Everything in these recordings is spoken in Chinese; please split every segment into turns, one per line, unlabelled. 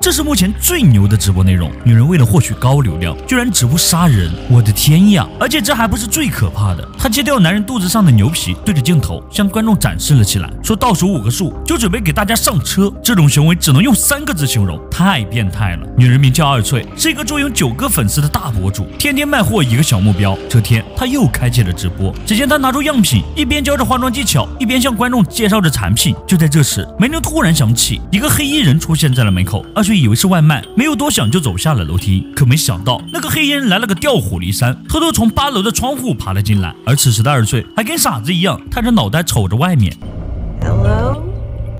这是目前最牛的直播内容。女人为了获取高流量，居然直播杀人，我的天呀！而且这还不是最可怕的，她揭掉男人肚子上的牛皮，对着镜头向观众展示了起来，说倒数五个数就准备给大家上车。这种行为只能用三个字形容：太变态了。女人名叫二翠，是一个坐拥九个粉丝的大博主，天天卖货一个小目标。这天，她又开启了直播。只见她拿出样品，一边教着化妆技巧，一边向观众介绍着产品。就在这时，门铃突然响起，一个黑衣人出现在了门口。二翠以为是外卖，没有多想就走下了楼梯。可没想到，那个黑衣人来了个调虎离山，偷偷从八楼的窗户爬了进来。而此时的二翠还跟傻子一样，探着脑袋瞅着外面。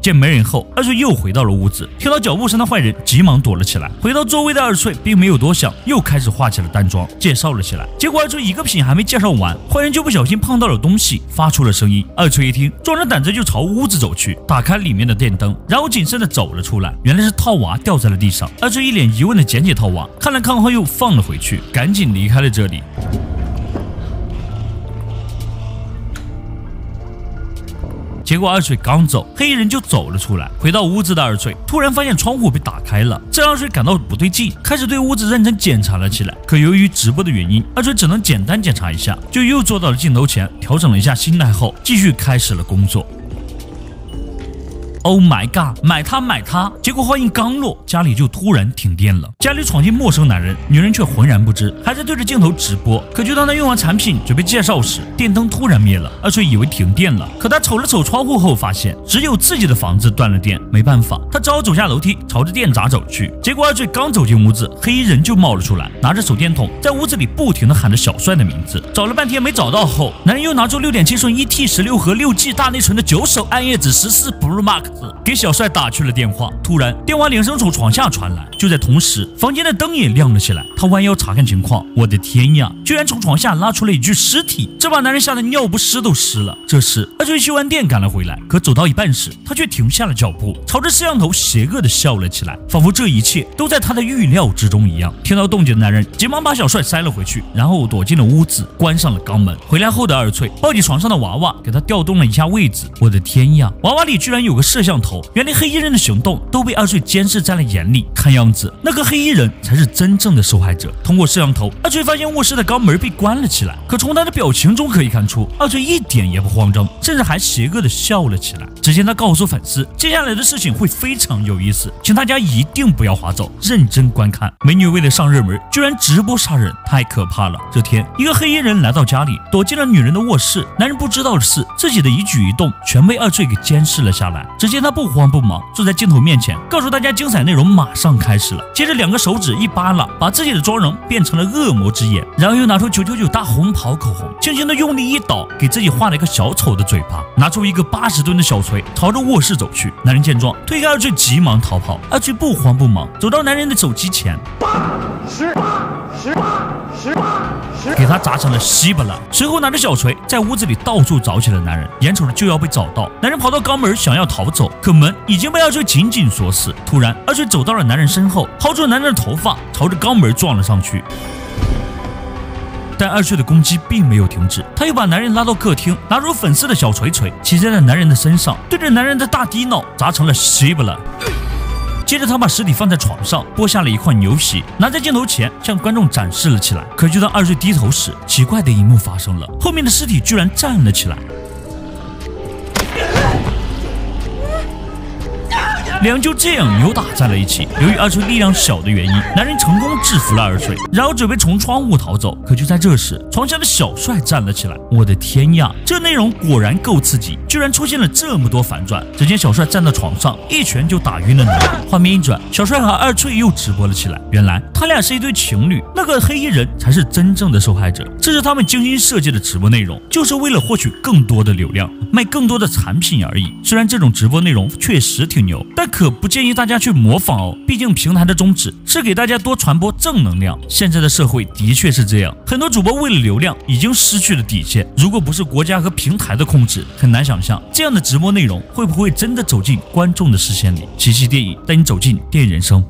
见没人后，二翠又回到了屋子。听到脚步声的坏人急忙躲了起来。回到座位的二翠并没有多想，又开始化起了淡妆，介绍了起来。结果二翠一个品还没介绍完，坏人就不小心碰到了东西，发出了声音。二翠一听，壮着胆子就朝屋子走去，打开里面的电灯，然后谨慎的走了出来。原来是套娃掉在了地上。二翠一脸疑问的捡起套娃，看了看后又放了回去，赶紧离开了这里。结果二水刚走，黑衣人就走了出来。回到屋子的二水突然发现窗户被打开了，这让二水感到不对劲，开始对屋子认真检查了起来。可由于直播的原因，二水只能简单检查一下，就又坐到了镜头前，调整了一下心态后，继续开始了工作。Oh my god！买它买它！结果话音刚落，家里就突然停电了。家里闯进陌生男人，女人却浑然不知，还在对着镜头直播。可就当她用完产品准备介绍时，电灯突然灭了。二翠以为停电了，可她瞅了瞅窗户后，发现只有自己的房子断了电。没办法，她只好走下楼梯，朝着电闸走去。结果二翠刚走进屋子，黑衣人就冒了出来，拿着手电筒在屋子里不停的喊着小帅的名字。找了半天没找到后，男人又拿出六点七寸一 T 十六和六 G 大内存的九手暗夜紫十四 Pro Max。给小帅打去了电话，突然电话铃声从床下传来。就在同时，房间的灯也亮了起来。他弯腰查看情况，我的天呀，居然从床下拉出了一具尸体！这把男人吓得尿不湿都湿了。这时，二翠修完电赶了回来，可走到一半时，他却停下了脚步，朝着摄像头邪恶的笑了起来，仿佛这一切都在他的预料之中一样。听到动静的男人急忙把小帅塞了回去，然后躲进了屋子，关上了肛门。回来后的二翠抱起床上的娃娃，给他调动了一下位置。我的天呀，娃娃里居然有个摄摄像头！原来黑衣人的行动都被二翠监视在了眼里，看样子那个黑衣人才是真正的受害者。通过摄像头，二翠发现卧室的钢门被关了起来，可从他的表情中可以看出，二翠一点也不慌张，甚至还邪恶的笑了起来。只见他告诉粉丝，接下来的事情会非常有意思，请大家一定不要划走，认真观看。美女为了上热门，居然直播杀人，太可怕了。这天，一个黑衣人来到家里，躲进了女人的卧室。男人不知道的是，自己的一举一动全被二翠给监视了下来。只只见他不。慌不忙坐在镜头面前，告诉大家精彩内容马上开始了。接着两个手指一扒拉，把自己的妆容变成了恶魔之眼，然后又拿出九九九大红袍口红，轻轻的用力一倒，给自己画了一个小丑的嘴巴，拿出一个八十吨的小锤，朝着卧室走去。男人见状，推开二翠，急忙逃跑。二翠不慌不忙走到男人的手机前，给他砸成了稀巴烂。随后拿着小锤在屋子里到处找起了男人，眼瞅着就要被找到，男人跑到肛门想要逃走，可。门已经被二翠紧紧锁死。突然，二翠走到了男人身后，薅住男人的头发，朝着肛门撞了上去。但二翠的攻击并没有停止，他又把男人拉到客厅，拿出粉色的小锤锤，骑在了男人的身上，对着男人的大低脑砸成了稀巴烂。接着，他把尸体放在床上，剥下了一块牛皮，拿在镜头前向观众展示了起来。可就当二翠低头时，奇怪的一幕发生了，后面的尸体居然站了起来。两人就这样扭打在了一起。由于二翠力量小的原因，男人成功制服了二翠，然后准备从窗户逃走。可就在这时，床下的小帅站了起来。我的天呀，这内容果然够刺激，居然出现了这么多反转。只见小帅站到床上，一拳就打晕了男人。画面一转，小帅和二翠又直播了起来。原来他俩是一对情侣，那个黑衣人才是真正的受害者。这是他们精心设计的直播内容，就是为了获取更多的流量，卖更多的产品而已。虽然这种直播内容确实挺牛，但可可不建议大家去模仿哦，毕竟平台的宗旨是给大家多传播正能量。现在的社会的确是这样，很多主播为了流量已经失去了底线。如果不是国家和平台的控制，很难想象这样的直播内容会不会真的走进观众的视线里。奇奇电影带你走进电影人生。